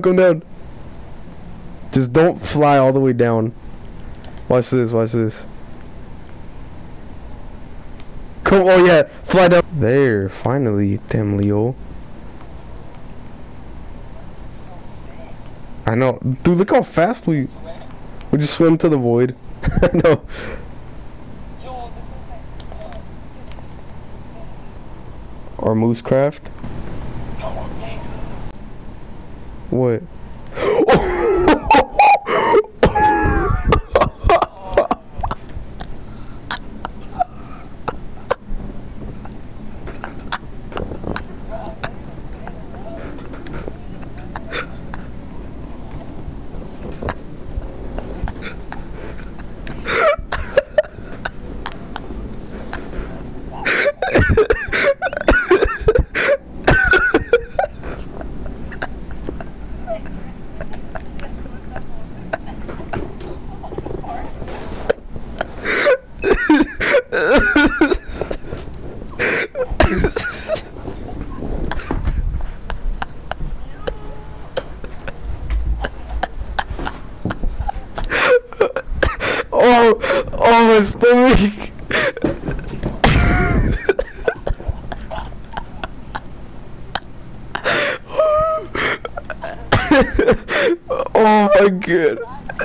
come down. Just don't fly all the way down. Watch this, watch this. Come, oh yeah, fly down. There, finally, damn Leo. I know. Dude, look how fast we we just swim to the void. I know. Or Moosecraft. What? oh, my stomach. oh my god.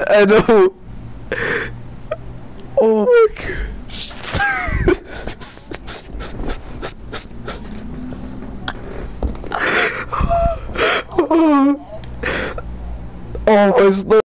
I know. Oh my god. oh my stomach.